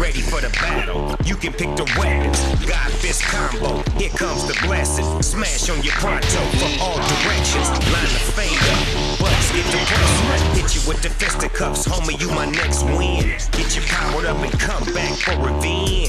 ready for the battle. You can pick the weapons, God fist combo. Here comes the blessing. Smash on your pronto from all directions. Line the finger, butts get the pressure. Hit you with the fisticuffs, homie. You my next win. Get you powered up and come back for revenge.